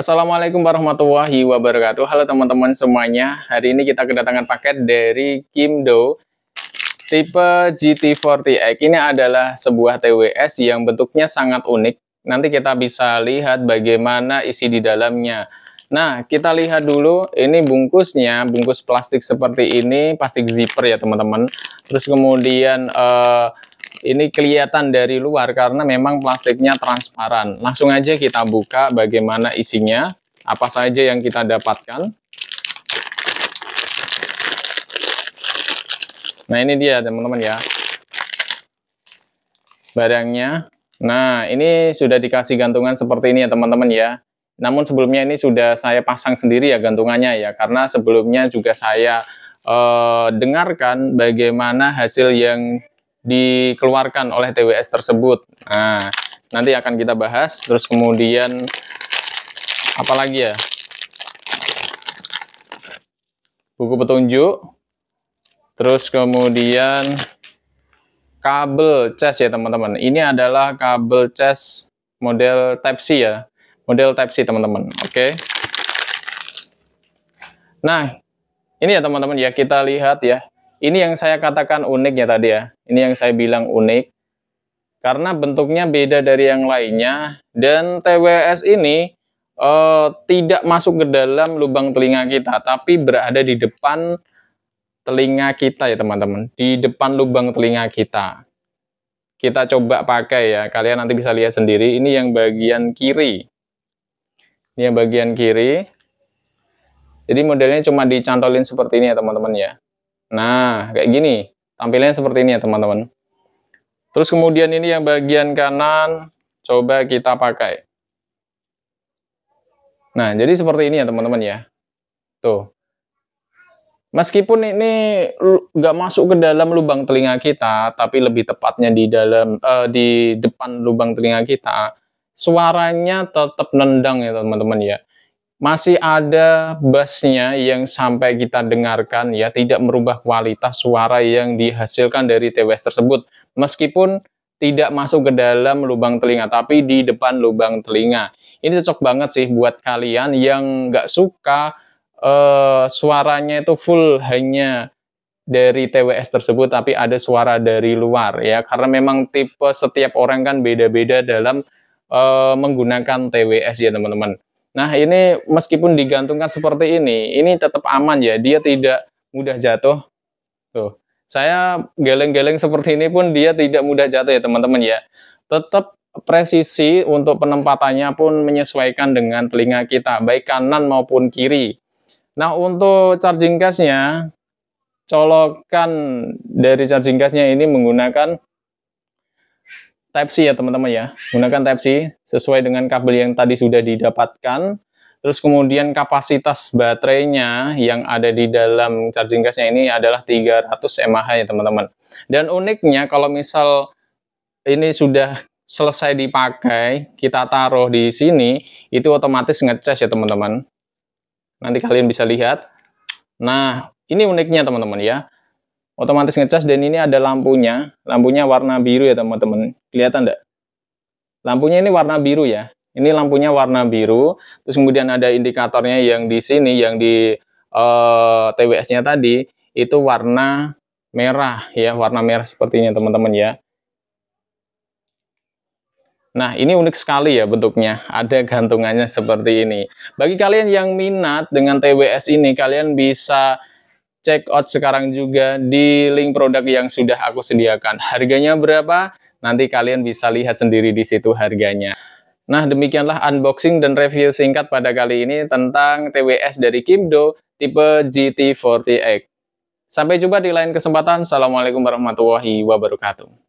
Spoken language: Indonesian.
Assalamualaikum warahmatullahi wabarakatuh. Halo teman-teman semuanya. Hari ini kita kedatangan paket dari Kimdo Tipe GT40X Ini adalah sebuah TWS yang bentuknya sangat unik. Nanti kita bisa lihat bagaimana isi di dalamnya. Nah kita lihat dulu Ini bungkusnya Bungkus plastik seperti ini Plastik zipper ya teman-teman. Terus kemudian uh, ini kelihatan dari luar karena memang plastiknya transparan. Langsung aja kita buka bagaimana isinya, apa saja yang kita dapatkan. Nah ini dia teman-teman ya, barangnya. Nah ini sudah dikasih gantungan seperti ini ya teman-teman ya. Namun sebelumnya ini sudah saya pasang sendiri ya gantungannya ya, karena sebelumnya juga saya uh, dengarkan bagaimana hasil yang dikeluarkan oleh TWS tersebut. Nah, nanti akan kita bahas. Terus kemudian apa lagi ya? Buku petunjuk. Terus kemudian kabel cas ya teman-teman. Ini adalah kabel cas model Type C ya. Model Type C teman-teman. Oke. Nah, ini ya teman-teman ya kita lihat ya ini yang saya katakan unik ya tadi ya. Ini yang saya bilang unik. Karena bentuknya beda dari yang lainnya. Dan TWS ini uh, tidak masuk ke dalam lubang telinga kita. Tapi berada di depan telinga kita ya teman-teman. Di depan lubang telinga kita. Kita coba pakai ya. Kalian nanti bisa lihat sendiri. Ini yang bagian kiri. Ini yang bagian kiri. Jadi modelnya cuma dicantolin seperti ini ya teman-teman ya. Nah, kayak gini. Tampilannya seperti ini ya teman-teman. Terus kemudian ini yang bagian kanan, coba kita pakai. Nah, jadi seperti ini ya teman-teman ya. Tuh. Meskipun ini nggak masuk ke dalam lubang telinga kita, tapi lebih tepatnya di dalam uh, di depan lubang telinga kita, suaranya tetap nendang ya teman-teman ya masih ada bassnya yang sampai kita dengarkan ya tidak merubah kualitas suara yang dihasilkan dari TWS tersebut. Meskipun tidak masuk ke dalam lubang telinga tapi di depan lubang telinga. Ini cocok banget sih buat kalian yang nggak suka uh, suaranya itu full hanya dari TWS tersebut tapi ada suara dari luar ya. Karena memang tipe setiap orang kan beda-beda dalam uh, menggunakan TWS ya teman-teman Nah ini meskipun digantungkan seperti ini, ini tetap aman ya, dia tidak mudah jatuh. Tuh, saya geleng-geleng seperti ini pun dia tidak mudah jatuh ya teman-teman ya. Tetap presisi untuk penempatannya pun menyesuaikan dengan telinga kita, baik kanan maupun kiri. Nah untuk charging gasnya, colokan dari charging gasnya ini menggunakan Type-C ya teman-teman ya. Gunakan Type-C sesuai dengan kabel yang tadi sudah didapatkan. Terus kemudian kapasitas baterainya yang ada di dalam charging gasnya ini adalah 300 mAh ya teman-teman. Dan uniknya kalau misal ini sudah selesai dipakai, kita taruh di sini, itu otomatis ngecas ya teman-teman. Nanti kalian bisa lihat. Nah, ini uniknya teman-teman ya otomatis ngecas dan ini ada lampunya. Lampunya warna biru ya teman-teman. Kelihatan enggak lampunya ini warna biru ya. Ini lampunya warna biru. Terus kemudian ada indikatornya yang di sini yang di eh, TWS-nya tadi itu warna merah ya warna merah sepertinya teman-teman ya. Nah, ini unik sekali ya bentuknya. Ada gantungannya seperti ini. Bagi kalian yang minat dengan TWS ini, kalian bisa check out sekarang juga di link produk yang sudah aku sediakan. Harganya berapa? Nanti kalian bisa lihat sendiri di situ harganya. Nah, demikianlah unboxing dan review singkat pada kali ini tentang TWS dari Kimdo tipe GT40X. Sampai jumpa di lain kesempatan. Assalamualaikum warahmatullahi wabarakatuh.